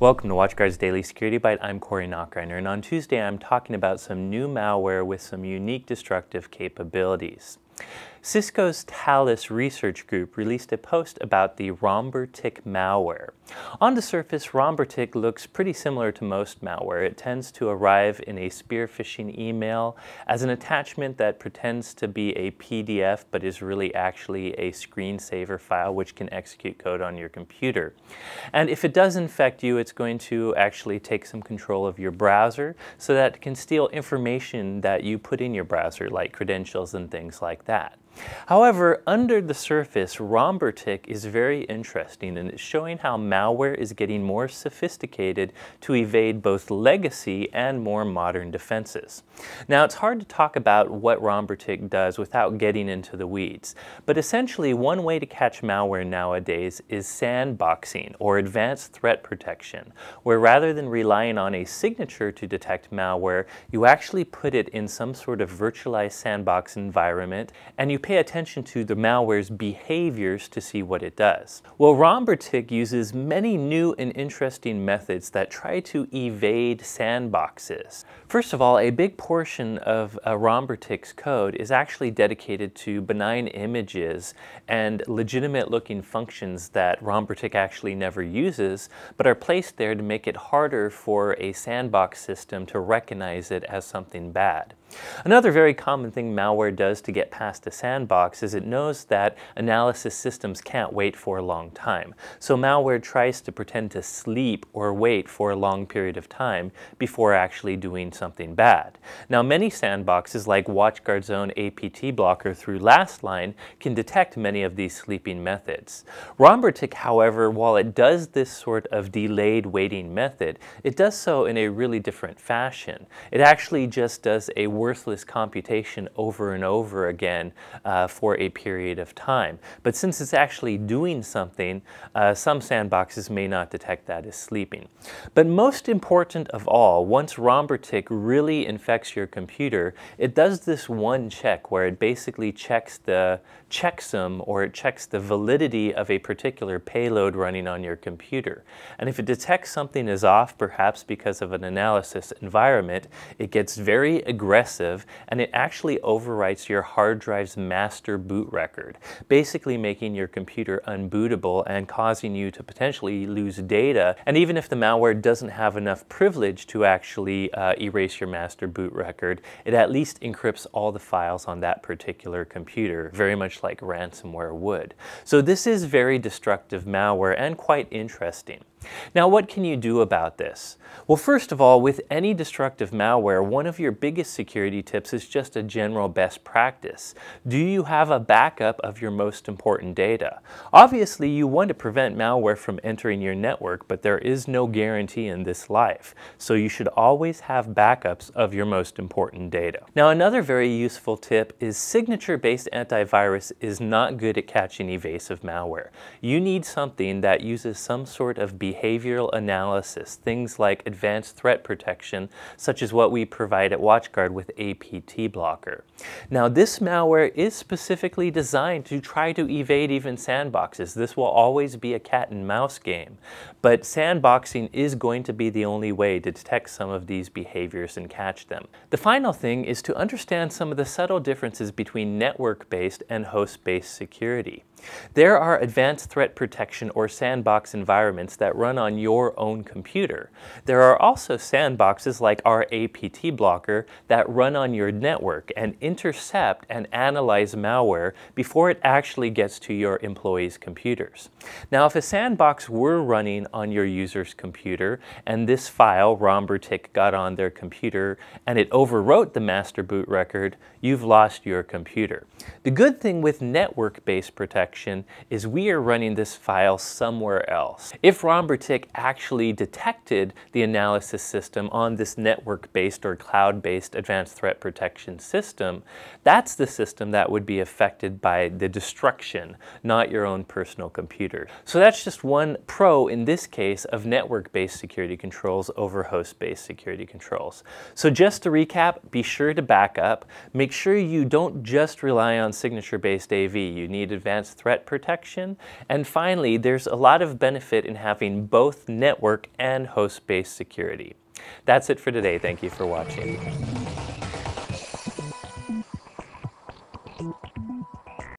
Welcome to WatchGuard's Daily Security Byte. I'm Corey Nachreiner, and on Tuesday I'm talking about some new malware with some unique destructive capabilities. Cisco's Talos research group released a post about the Rombertik malware. On the surface, Rombertik looks pretty similar to most malware. It tends to arrive in a spear phishing email as an attachment that pretends to be a PDF but is really actually a screensaver file which can execute code on your computer. And if it does infect you, it's going to actually take some control of your browser so that it can steal information that you put in your browser like credentials and things like that. However, under the surface, Rombertik is very interesting and it's showing how malware is getting more sophisticated to evade both legacy and more modern defenses. Now, it's hard to talk about what Rombertik does without getting into the weeds, but essentially one way to catch malware nowadays is sandboxing or advanced threat protection, where rather than relying on a signature to detect malware, you actually put it in some sort of virtualized sandbox environment and you pay attention to the malware's behaviors to see what it does. Well, Rombertik uses many new and interesting methods that try to evade sandboxes. First of all, a big portion of uh, Rombertik's code is actually dedicated to benign images and legitimate looking functions that Rombertik actually never uses, but are placed there to make it harder for a sandbox system to recognize it as something bad. Another very common thing malware does to get past a sandbox is it knows that analysis systems can't wait for a long time. So malware tries to pretend to sleep or wait for a long period of time before actually doing something bad. Now many sandboxes like WatchGuard's own APT blocker through Lastline can detect many of these sleeping methods. Rombertik, however, while it does this sort of delayed waiting method, it does so in a really different fashion. It actually just does a worthless computation over and over again uh, for a period of time. But since it's actually doing something, uh, some sandboxes may not detect that as sleeping. But most important of all, once Rombertik really infects your computer, it does this one check where it basically checks the checksum or it checks the validity of a particular payload running on your computer. And if it detects something is off, perhaps because of an analysis environment, it gets very aggressive aggressive and it actually overwrites your hard drive's master boot record, basically making your computer unbootable and causing you to potentially lose data. And even if the malware doesn't have enough privilege to actually uh, erase your master boot record, it at least encrypts all the files on that particular computer, very much like ransomware would. So this is very destructive malware and quite interesting. Now, what can you do about this? Well, first of all, with any destructive malware, one of your biggest security tips is just a general best practice. Do you have a backup of your most important data? Obviously, you want to prevent malware from entering your network, but there is no guarantee in this life. So you should always have backups of your most important data. Now, another very useful tip is signature-based antivirus is not good at catching evasive malware. You need something that uses some sort of behavioral analysis, things like advanced threat protection, such as what we provide at WatchGuard with APT Blocker. Now, this malware is specifically designed to try to evade even sandboxes. This will always be a cat and mouse game, but sandboxing is going to be the only way to detect some of these behaviors and catch them. The final thing is to understand some of the subtle differences between network-based and host-based security. There are advanced threat protection or sandbox environments that run on your own computer. There are also sandboxes like our APT blocker that run on your network and intercept and analyze malware before it actually gets to your employees' computers. Now, if a sandbox were running on your user's computer and this file, Rombertik, got on their computer and it overwrote the master boot record, you've lost your computer. The good thing with network-based protection is we are running this file somewhere else. If Actually detected the analysis system on this network-based or cloud-based advanced threat protection system, that's the system that would be affected by the destruction, not your own personal computer. So that's just one pro in this case of network-based security controls over host-based security controls. So just to recap, be sure to back up. Make sure you don't just rely on signature-based AV. You need advanced threat protection. And finally, there's a lot of benefit in having both network and host-based security. That's it for today. Thank you for watching.